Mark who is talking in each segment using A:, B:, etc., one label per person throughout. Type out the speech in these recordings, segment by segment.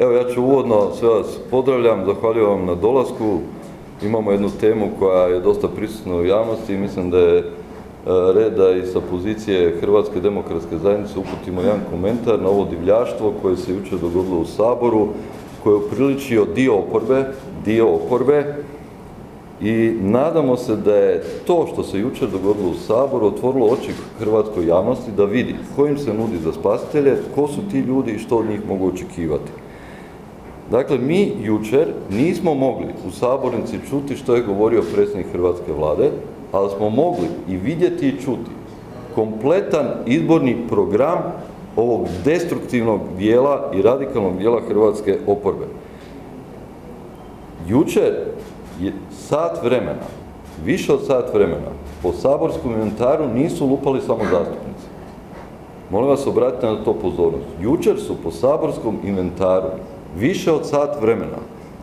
A: Evo ja ću uvodno sve vas pozdravljam, zahvaljujem vam na dolasku. Imamo jednu temu koja je dosta prisutna u javnosti i mislim da je e, red da i sa pozicije Hrvatske demokratske zajednice uputimo jedan komentar na ovo divljaštvo koje se jučer dogodilo u Saboru, koje je upriličio dio oporbe, dio oporbe i nadamo se da je to što se jučer dogodilo u Saboru otvorilo oči hrvatskoj javnosti da vidi ko im se nudi za spasitelje, ko su ti ljudi i što od njih mogu očekivati. Dakle, mi jučer nismo mogli u sabornici čuti što je govorio predsjednik Hrvatske vlade, ali smo mogli i vidjeti i čuti kompletan izborni program ovog destruktivnog dijela i radikalnog dijela hrvatske oporbe. Jučer je sat vremena, više od sat vremena, po saborskom inventaru nisu lupali samo zastupnici. Molim vas obratite na to pozornost. Jučer su po saborskom inventaru više od sat vremena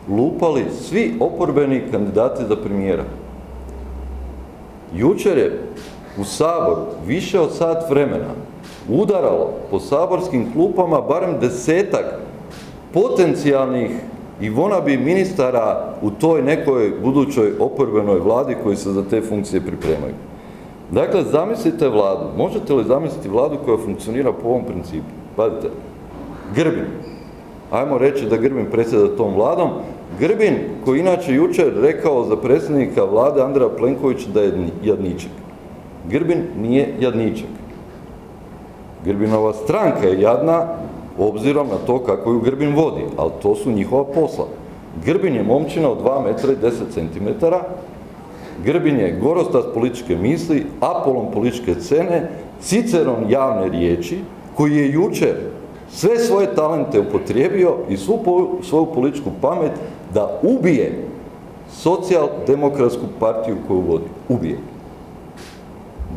A: lupali svi oporbeni kandidati za premijera. Jučer je u Saboru više od sat vremena udaralo po saborskim klupama barem desetak potencijalnih i vonabi ministara u toj nekoj budućoj oporbenoj vladi koji se za te funkcije pripremaju. Dakle, zamislite vladu. Možete li zamisliti vladu koja funkcionira po ovom principu? Pazite, Grbin, ajmo reći da Grbin predsjeda tom vladom, Grbin koji inače jučer rekao za predsjednika vlade Andreja Plenkovića da je jadničak. Grbin nije jadničak. Grbinova stranka je jadna obzirom na to kako ju Grbin vodi, ali to su njihova posla. Grbin je momčina od 2 metra i 10 cm, Grbin je gorostas političke misli, apolom političke scene, ciceron javne riječi, koji je jučer sve svoje talente upotrijebio i svu svoju političku pamet da ubije socijaldemokratsku partiju koju vodi. Ubije.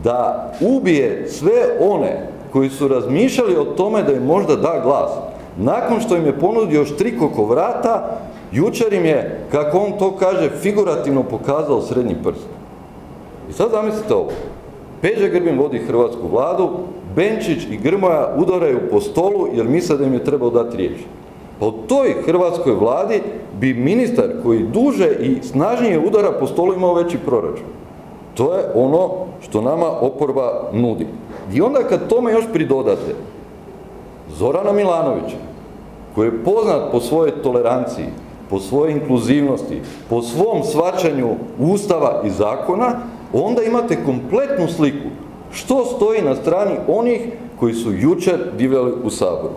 A: Da ubije sve one koji su razmišljali o tome da im možda da glas. Nakon što im je ponudio još tri oko vrata, jučer im je, kako on to kaže, figurativno pokazao srednji prst. I sad zamislite ovo. Peđa Grbin vodi hrvatsku vladu, Benčić i Grmoja udaraju po stolu jer misle da im je trebao dati riječ. Pa u toj hrvatskoj vladi bi ministar koji duže i snažnije udara po stolu imao veći proračun. To je ono što nama oporba nudi. I onda kad tome još pridodate Zorana Milanovića, koji je poznat po svojoj toleranciji, po svojoj inkluzivnosti, po svom svačanju ustava i zakona, onda imate kompletnu sliku što stoji na strani onih koji su jučer divljali u Saboru.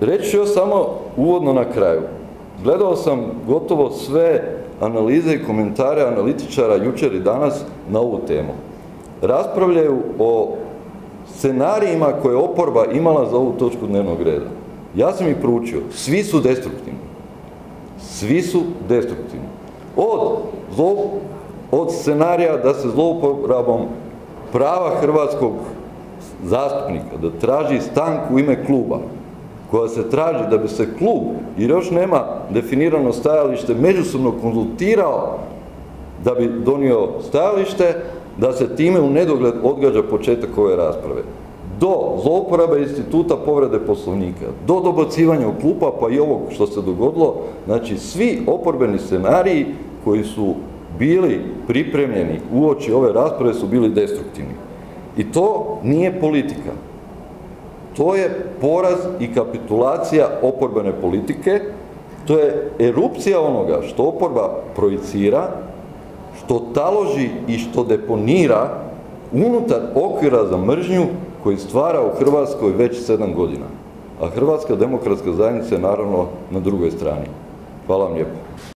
A: Reći ću još samo uvodno na kraju. Gledao sam gotovo sve analize i komentare analitičara jučer i danas na ovu temu. Raspravljaju o scenarijima koje je oporba imala za ovu točku dnevnog reda. Ja sam ih proučio. Svi su destruktivni. Svi su destruktivni. Od, od scenarija da se zlouporabom prava hrvatskog zastupnika da traži stanku u ime kluba, koja se traži da bi se klub, jer još nema definirano stajalište, međusobno konzultirao da bi donio stajalište, da se time u nedogled odgađa početak ove rasprave. Do zlouporabe instituta povrede poslovnika, do dobacivanja u klupa, pa i ovog što se dogodilo, znači svi oporbeni scenariji koji su bili pripremljeni uoči ove rasprave su bili destruktivni. I to nije politika. To je poraz i kapitulacija oporbene politike, to je erupcija onoga što oporba projicira, što taloži i što deponira unutar okvira za mržnju koji stvara u Hrvatskoj već sedam godina. A Hrvatska demokratska zajednica je naravno na drugoj strani. Hvala vam lijepo.